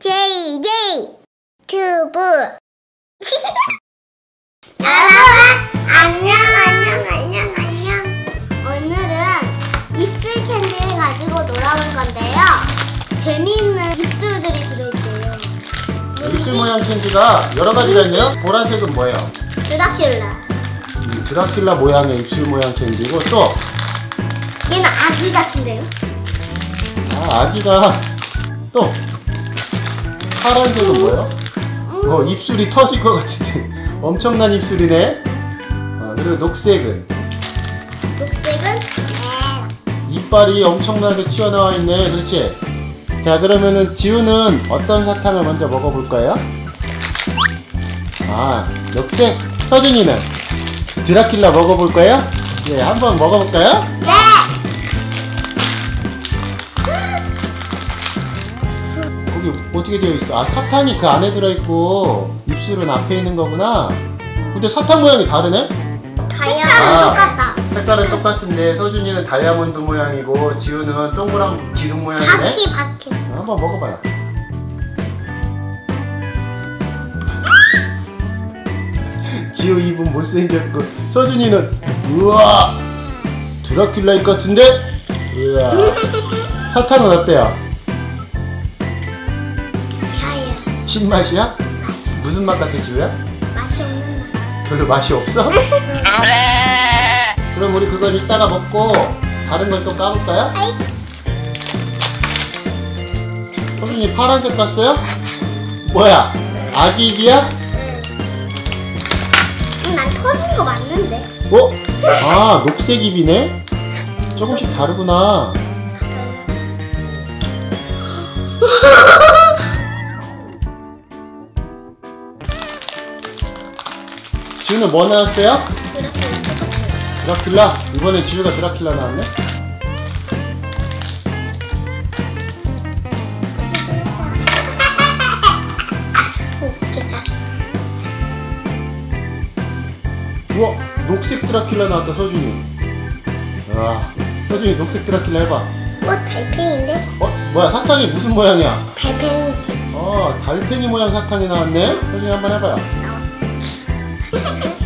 JJ 튜브 여러분 안녕 안녕 안녕 안녕. 오늘은 입술 캔디를 가지고 놀아볼 건데요. 재미있는 입술들이 들어있대요. 입술 모양 캔디가 여러 가지가 있네요. 보라색은 뭐예요? 드라큘라. 이 드라큘라 모양의 입술 모양 캔디고 또 얘는 아기 같은데요? 아, 아기가 또 파란색은 뭐예요? 어, 입술이 터질 것 같은데 엄청난 입술이네. 어, 그리고 녹색은 녹색은 이빨이 엄청나게 튀어나와 있네. 그렇지? 자, 그러면은 지우는 어떤 사탕을 먼저 먹어볼까요? 아, 녹색. 서준이는 드라큘라 먹어볼까요? 네, 한번 먹어볼까요? 네! 거기 어떻게 되어 있어? 아, 사탕이 그 안에 들어있고 입술은 앞에 있는 거구나. 근데 사탕 모양이 다르네? 다이아몬드 아. 똑같다 색깔은 똑같은데 서준이는 다이아몬드 모양이고 지우는 동그란 기둥 모양이네. 바퀴 바퀴 어, 한번 먹어봐요. 지우 입은 못생겼고 서준이는 우와 드라큘라일 것 같은데 우와 사탕은 어때요? 샤야 신맛이야? 무슨 맛 같아 지우야? 맛이 없는 맛 별로 맛이 없어? 그럼 우리 그걸 이따가 먹고 다른 걸 또 까볼까요? 서준이 파란색 봤어요? 뭐야? 아기? 응, 난 터진 거 맞는데 어? 아 녹색 입이네? 조금씩 다르구나 지우는 뭐 나왔어요? 드라큘라? 이번에 지우가 드라큘라 나왔네? 우와 녹색 드라큘라 나왔다 서준이 와 서준이 녹색 드라큘라 해봐 어 달팽이인데? 어? 뭐야 사탕이 무슨 모양이야? 달팽이지 어 달팽이 모양 사탕이 나왔네 서준이 한번 해봐요 Ha ha ha!